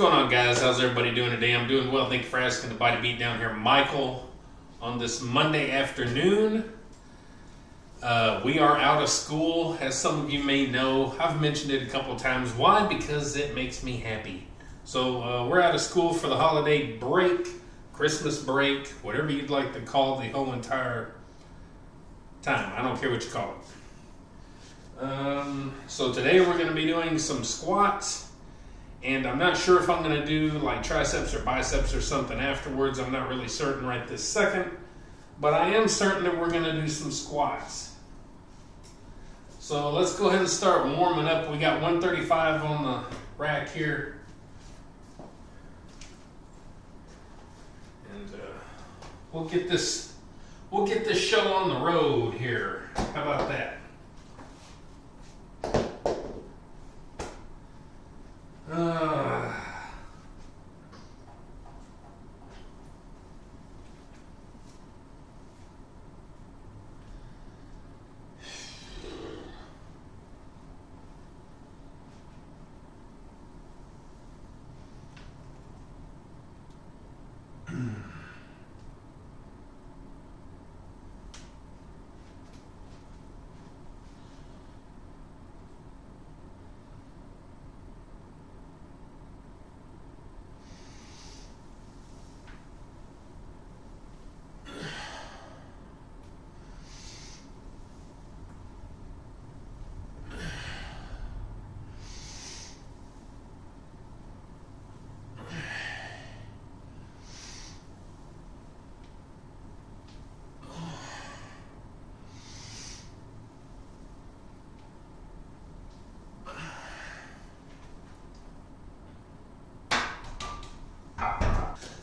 going on, guys? How's everybody doing today? I'm doing well. Thank you for asking. The Body Beatdown here, Michael, on this Monday afternoon. Uh, we are out of school, as some of you may know. I've mentioned it a couple times. Why? Because it makes me happy. So uh, we're out of school for the holiday break, Christmas break, whatever you'd like to call the whole entire time. I don't care what you call it. Um, so today we're going to be doing some squats and I'm not sure if I'm going to do like triceps or biceps or something afterwards. I'm not really certain right this second, but I am certain that we're going to do some squats. So let's go ahead and start warming up. We got 135 on the rack here. And uh, we'll get this we'll get this show on the road here. How about that? Uh,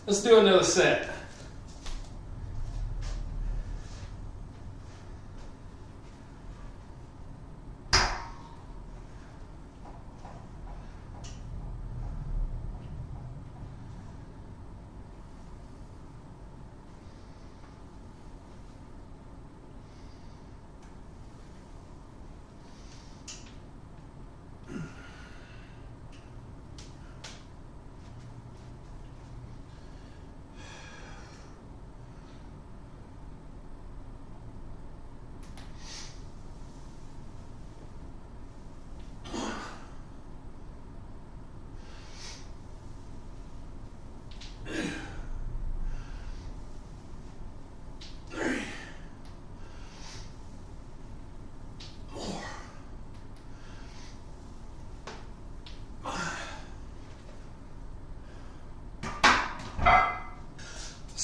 Let's do another set.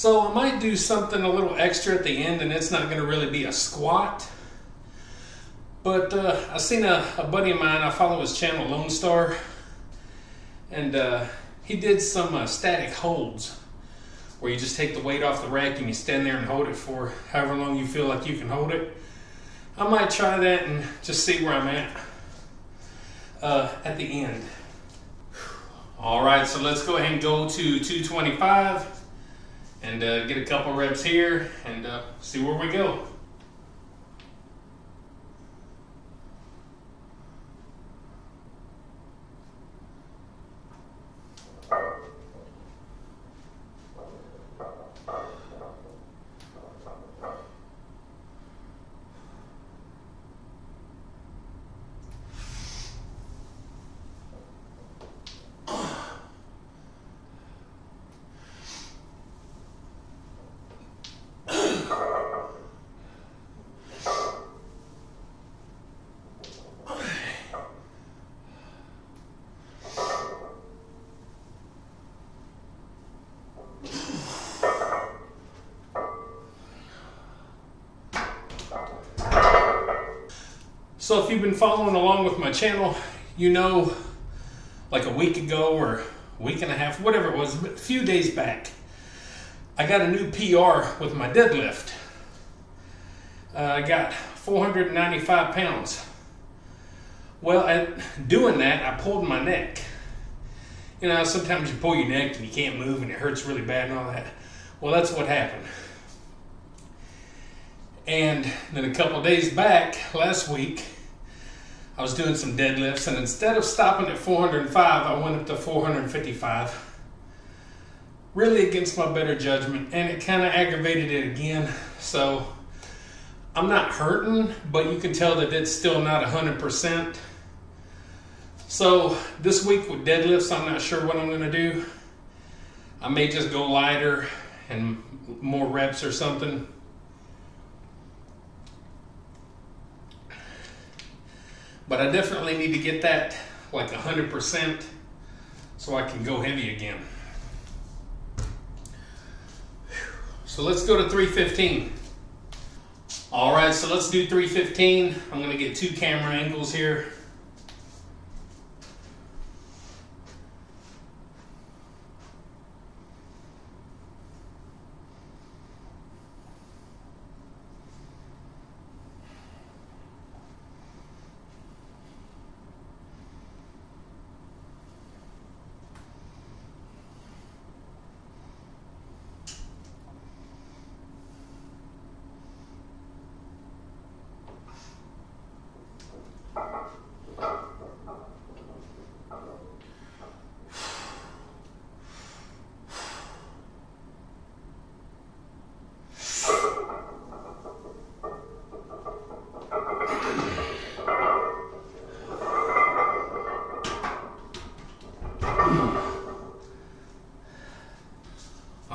So I might do something a little extra at the end, and it's not going to really be a squat. But uh, I seen a, a, buddy of mine. I follow his channel, Lone Star, and uh, he did some uh, static holds, where you just take the weight off the rack and you stand there and hold it for however long you feel like you can hold it. I might try that and just see where I'm at uh, at the end. All right, so let's go ahead and go to 225 and uh, get a couple reps here and uh, see where we go. So if you've been following along with my channel, you know like a week ago or week and a half, whatever it was, a few days back, I got a new PR with my deadlift. Uh, I got 495 pounds. Well, at doing that, I pulled my neck. You know, sometimes you pull your neck and you can't move and it hurts really bad and all that. Well, that's what happened. And then a couple days back, last week, I was doing some deadlifts, and instead of stopping at 405, I went up to 455. Really against my better judgment, and it kind of aggravated it again. So I'm not hurting, but you can tell that it's still not 100%. So this week with deadlifts, I'm not sure what I'm going to do. I may just go lighter and more reps or something. But I definitely need to get that like 100% so I can go heavy again. So let's go to 315. All right, so let's do 315. I'm gonna get two camera angles here.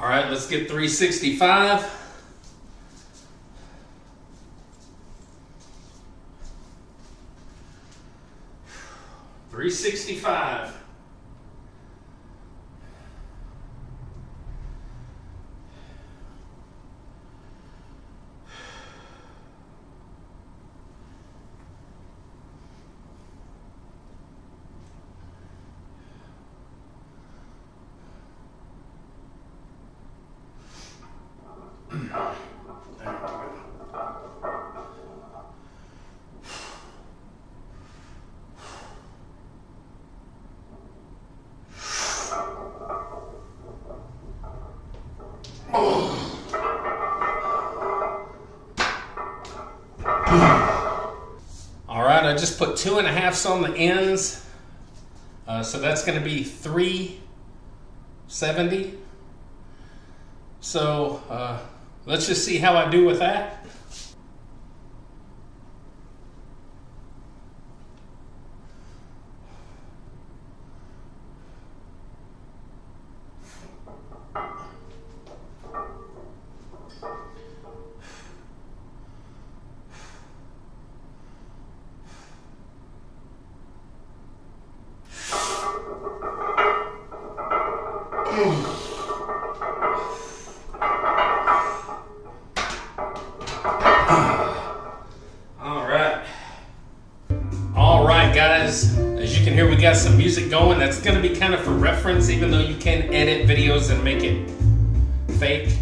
All right, let's get 365. Three sixty five. All right, I just put two and a halfs on the ends. Uh, so that's going to be 370. So uh, let's just see how I do with that. That's going to be kind of for reference, even though you can edit videos and make it fake.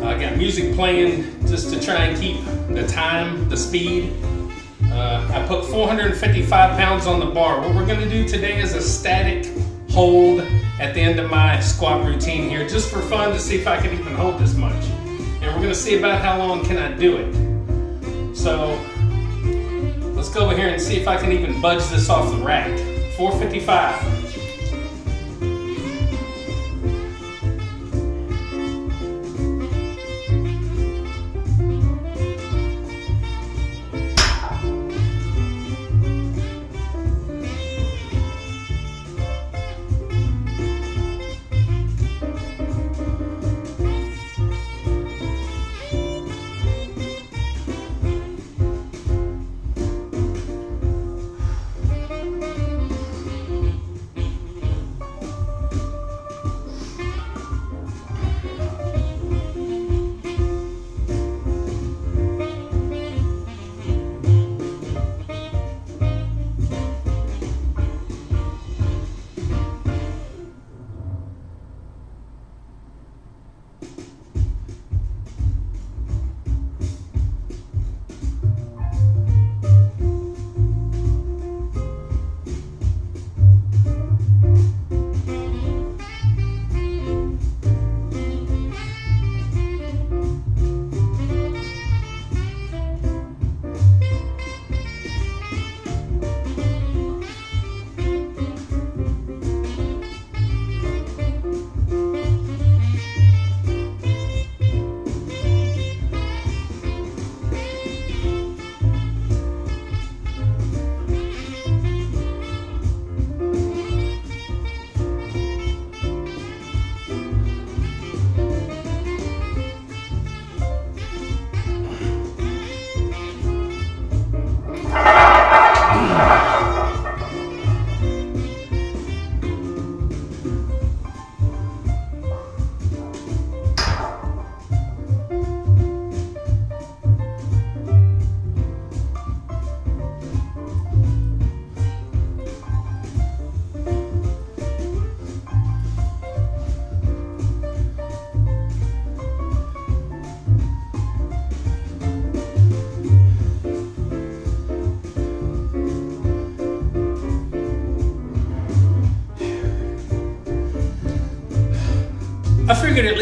I got music playing just to try and keep the time, the speed. Uh, I put 455 pounds on the bar. What we're going to do today is a static hold at the end of my squat routine here, just for fun to see if I can even hold this much. And we're going to see about how long can I do it. So let's go over here and see if I can even budge this off the rack. 455.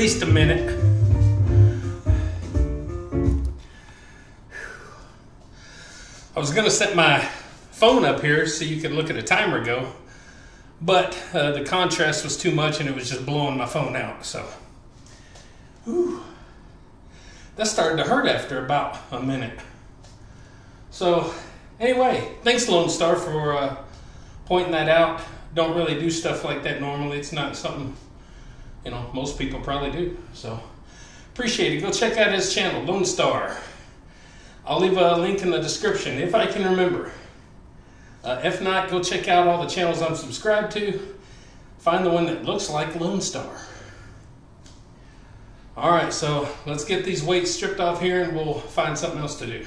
Least a minute. I was gonna set my phone up here so you could look at a timer go, but uh, the contrast was too much and it was just blowing my phone out. So, Whew. that started to hurt after about a minute. So, anyway, thanks Lone Star for uh, pointing that out. Don't really do stuff like that normally. It's not something you know most people probably do. So, appreciate it. Go check out his channel, Lone Star. I'll leave a link in the description if I can remember. Uh, if not, go check out all the channels I'm subscribed to. Find the one that looks like Lone Star. All right, so let's get these weights stripped off here and we'll find something else to do.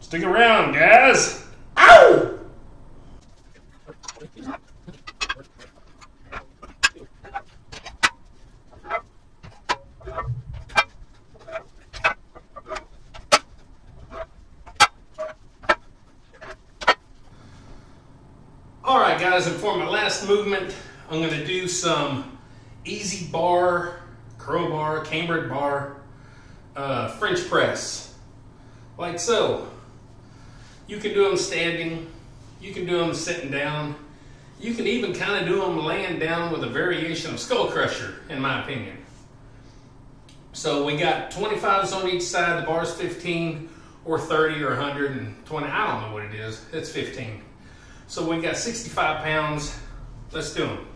Stick around, guys. Ow! All right, guys, and for my last movement, I'm gonna do some EZ bar, curl bar, cambered bar, uh, French press, like so. You can do them standing, you can do them sitting down, you can even kind of do them laying down with a variation of skull crusher, in my opinion. So we got 25s on each side, the bar's 15 or 30 or 120, I don't know what it is, it's 15. So we got 65 pounds. Let's do them.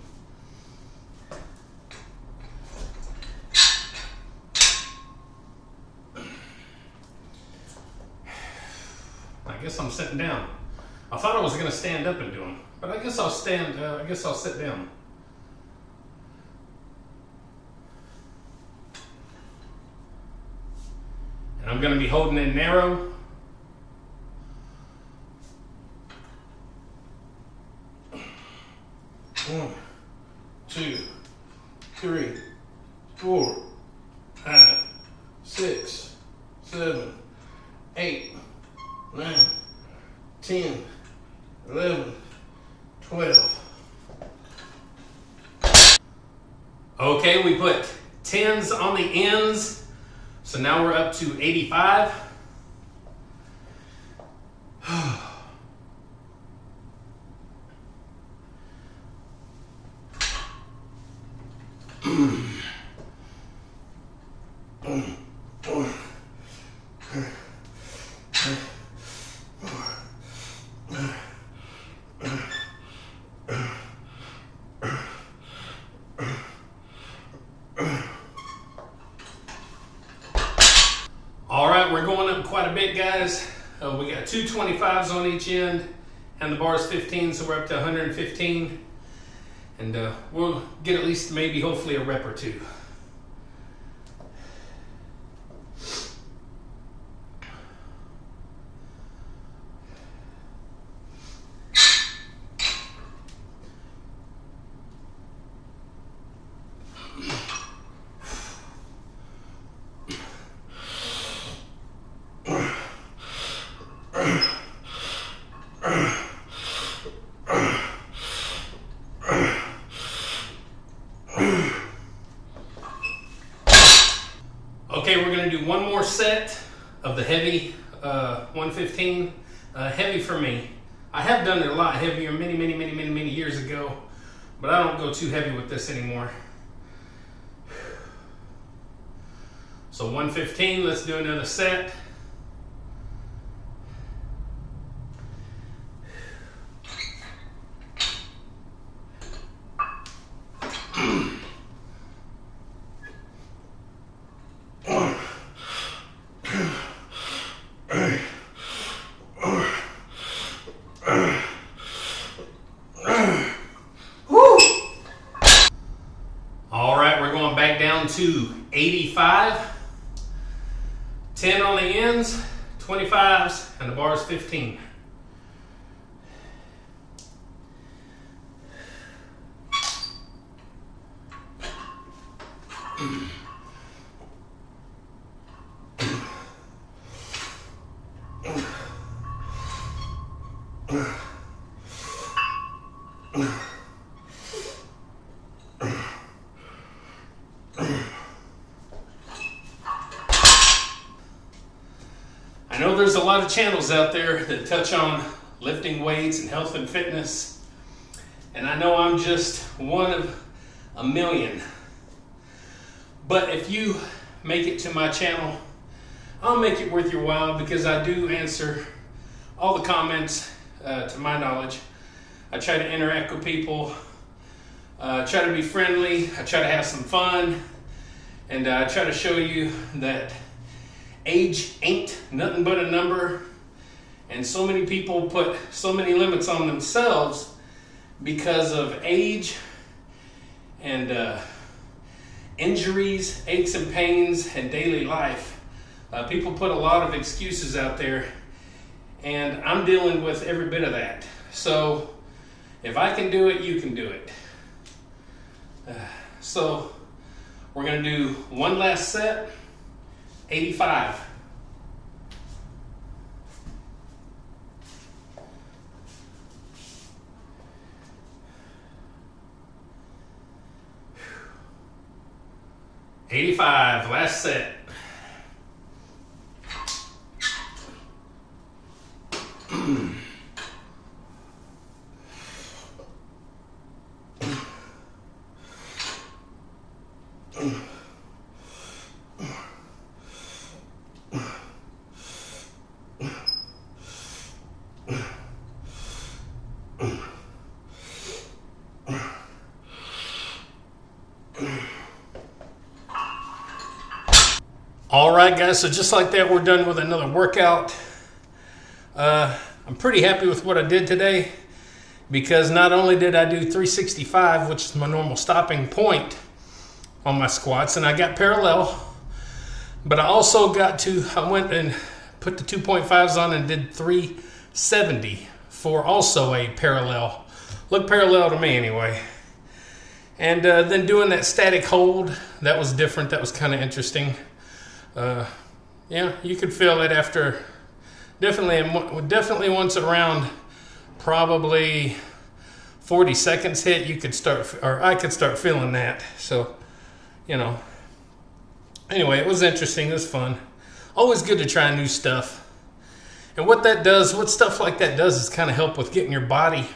I guess I'm sitting down. I thought I was going to stand up and do them, but I guess I'll stand. Uh, I guess I'll sit down. And I'm going to be holding it narrow One, two, three, four, five, six, seven, eight, nine, ten, eleven, twelve. Okay, we put tens on the ends, so now we're up to 85. All right, we're going up quite a bit, guys. Uh, we got two 25s on each end, and the bar is 15, so we're up to 115. And uh, we'll get at least maybe, hopefully, a rep or two. Okay, we're gonna do one more set of the heavy uh, 115. Uh, heavy for me. I have done it a lot heavier many, many, many, many, many years ago, but I don't go too heavy with this anymore. So 115, let's do another set. to 85. 10 on the ends, 25s, and the bar is 15. There's a lot of channels out there that touch on lifting weights and health and fitness, and I know I'm just one of a million. But if you make it to my channel, I'll make it worth your while because I do answer all the comments uh, to my knowledge. I try to interact with people, uh, try to be friendly, I try to have some fun, and uh, I try to show you that age ain't nothing but a number. And so many people put so many limits on themselves because of age and uh, injuries, aches and pains, and daily life. Uh, people put a lot of excuses out there, and I'm dealing with every bit of that. So, if I can do it, you can do it. Uh, so, we're going to do one last set 85. Eighty-five, last set. All right, so just like that, we're done with another workout. Uh, I'm pretty happy with what I did today because not only did I do 365, which is my normal stopping point on my squats, and I got parallel, but I also got to, I went and put the 2.5s on and did 370 for also a parallel. Look parallel to me anyway. And uh, then doing that static hold, that was different. That was kind of interesting uh, yeah, you could feel it after definitely definitely once around probably 40 seconds hit you could start or I could start feeling that. So you know. Anyway it was interesting it was fun. Always good to try new stuff. And what that does what stuff like that does is kind of help with getting your body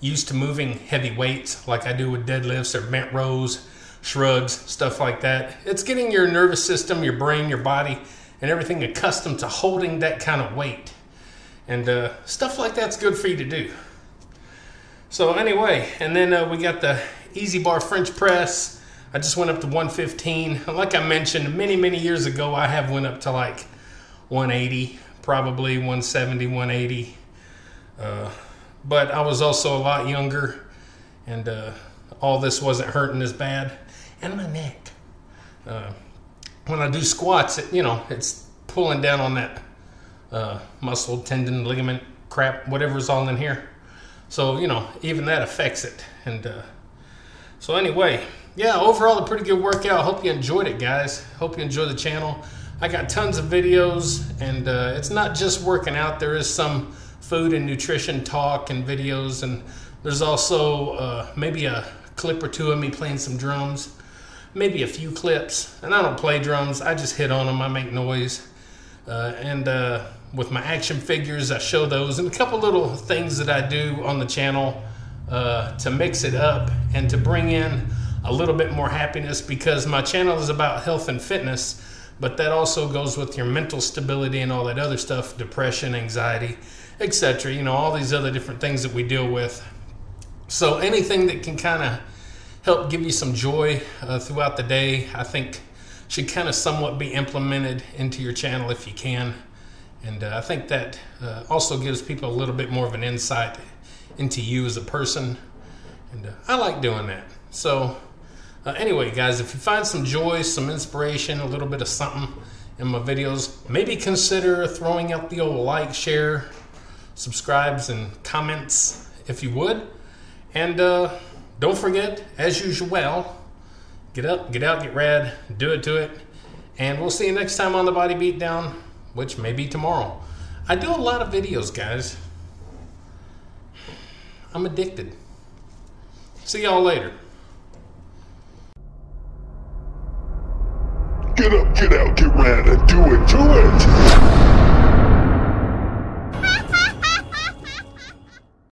used to moving heavy weights like I do with deadlifts or bent rows shrugs, stuff like that. It's getting your nervous system, your brain, your body, and everything accustomed to holding that kind of weight. And uh, stuff like that's good for you to do. So anyway, and then uh, we got the EZ bar French press. I just went up to 115. Like I mentioned, many, many years ago, I have went up to like 180, probably 170, 180. Uh, but I was also a lot younger, and uh, all this wasn't hurting as bad and my neck. When I do squats, it, you know, it's pulling down on that uh, muscle, tendon, ligament, crap, whatever's all in here. So, you know, even that affects it. And uh, so, anyway, yeah, overall, a pretty good workout. Hope you enjoyed it, guys. Hope you enjoy the channel. I got tons of videos, and uh, it's not just working out. There is some food and nutrition talk and videos, and there's also uh, maybe a clip or two of me playing some drums maybe a few clips. And I don't play drums, I just hit on them, I make noise. Uh, and uh, with my action figures, I show those and a couple little things that I do on the channel uh, to mix it up and to bring in a little bit more happiness because my channel is about health and fitness, but that also goes with your mental stability and all that other stuff depression, anxiety, etc. You know, all these other different things that we deal with. So anything that can kind of help give you some joy uh, throughout the day, I think should kind of somewhat be implemented into your channel if you can. And uh, I think that uh, also gives people a little bit more of an insight into you as a person. And uh, I like doing that. So, uh, anyway, guys, if you find some joy, some inspiration, a little bit of something in my videos, maybe consider throwing out the old like, share, subscribes, and comments if you would. And uh, don't forget, as usual, get up, get out, get rad, do it to it. And we'll see you next time on the Body Beatdown, which may be tomorrow. I do a lot of videos, guys. I'm addicted. See y'all later. Get up, get out, get rad, and do it to it!